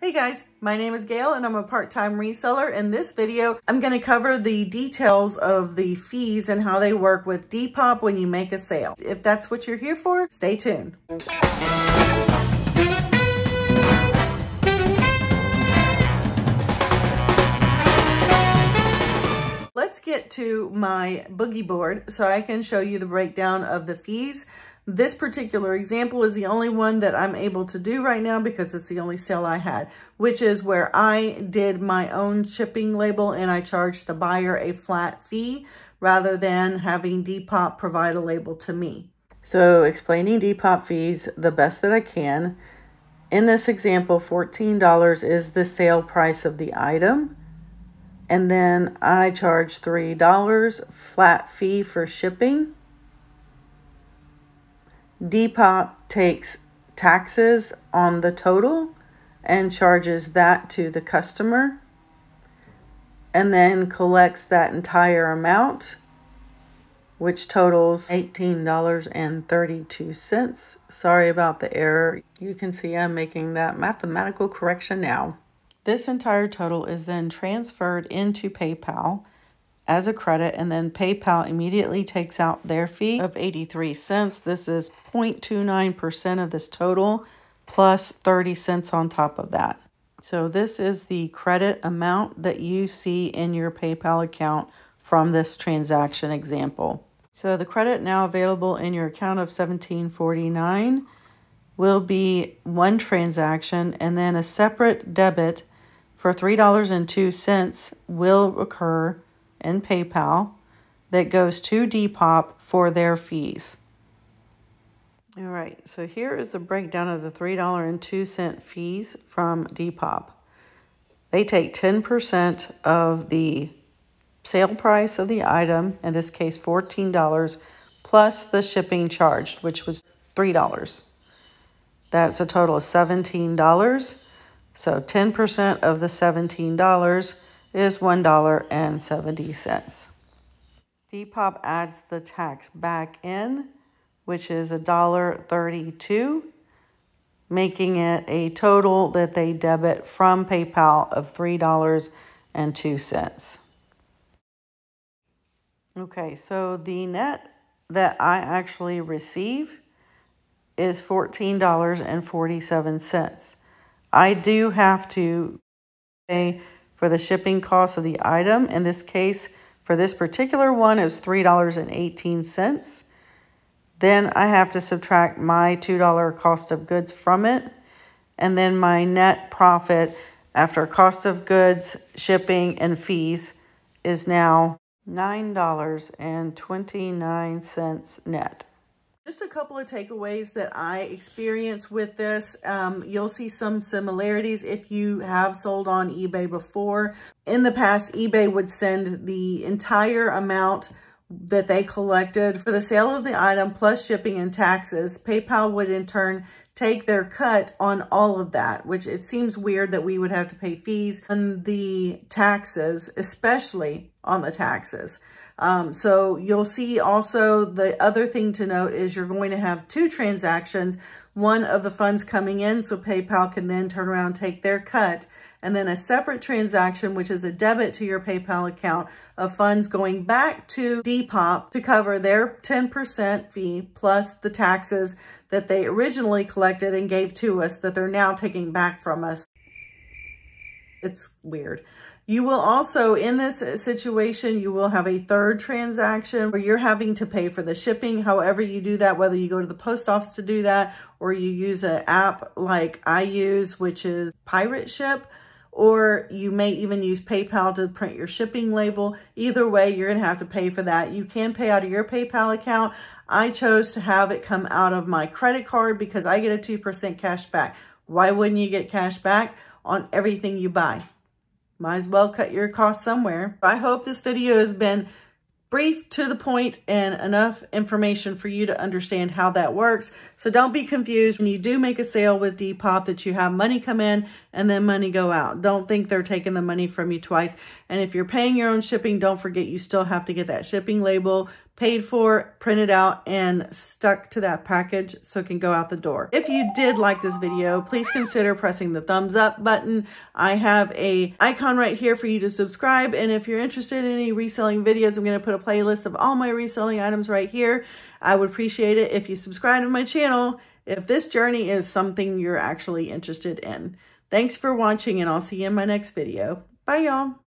Hey guys, my name is Gayle and I'm a part-time reseller. In this video, I'm going to cover the details of the fees and how they work with Depop when you make a sale. If that's what you're here for, stay tuned. Let's get to my boogie board so I can show you the breakdown of the fees this particular example is the only one that I'm able to do right now because it's the only sale I had, which is where I did my own shipping label and I charged the buyer a flat fee rather than having Depop provide a label to me. So explaining Depop fees the best that I can. In this example, $14 is the sale price of the item. And then I charge $3 flat fee for shipping. Depop takes taxes on the total and charges that to the customer and then collects that entire amount which totals $18.32. Sorry about the error. You can see I'm making that mathematical correction now. This entire total is then transferred into PayPal as a credit and then PayPal immediately takes out their fee of 83 cents. This is 0.29% of this total plus 30 cents on top of that. So this is the credit amount that you see in your PayPal account from this transaction example. So the credit now available in your account of 1749 will be one transaction and then a separate debit for $3.02 will occur and PayPal that goes to Depop for their fees. All right, so here is a breakdown of the $3.02 fees from Depop. They take 10% of the sale price of the item, in this case $14, plus the shipping charged, which was $3. That's a total of $17. So 10% of the $17 is $1.70. Depop adds the tax back in, which is $1.32, making it a total that they debit from PayPal of $3.02. Okay, so the net that I actually receive is $14.47. I do have to pay for the shipping cost of the item. In this case, for this particular one, it was $3.18. Then I have to subtract my $2 cost of goods from it. And then my net profit after cost of goods, shipping, and fees is now $9.29 net. Just a couple of takeaways that I experienced with this. Um, you'll see some similarities if you have sold on eBay before. In the past, eBay would send the entire amount that they collected for the sale of the item plus shipping and taxes. PayPal would in turn take their cut on all of that, which it seems weird that we would have to pay fees on the taxes, especially on the taxes. Um, so you'll see also the other thing to note is you're going to have two transactions, one of the funds coming in so PayPal can then turn around take their cut and then a separate transaction, which is a debit to your PayPal account of funds going back to Depop to cover their 10% fee plus the taxes that they originally collected and gave to us that they're now taking back from us. It's weird. You will also, in this situation, you will have a third transaction where you're having to pay for the shipping. However you do that, whether you go to the post office to do that or you use an app like I use, which is Pirate Ship, or you may even use PayPal to print your shipping label. Either way, you're going to have to pay for that. You can pay out of your PayPal account. I chose to have it come out of my credit card because I get a 2% cash back. Why wouldn't you get cash back on everything you buy? Might as well cut your costs somewhere. I hope this video has been brief to the point and enough information for you to understand how that works. So don't be confused when you do make a sale with Depop that you have money come in and then money go out. Don't think they're taking the money from you twice. And if you're paying your own shipping, don't forget you still have to get that shipping label paid for, printed out, and stuck to that package so it can go out the door. If you did like this video, please consider pressing the thumbs up button. I have a icon right here for you to subscribe. And if you're interested in any reselling videos, I'm going to put a playlist of all my reselling items right here. I would appreciate it if you subscribe to my channel if this journey is something you're actually interested in. Thanks for watching and I'll see you in my next video. Bye y'all.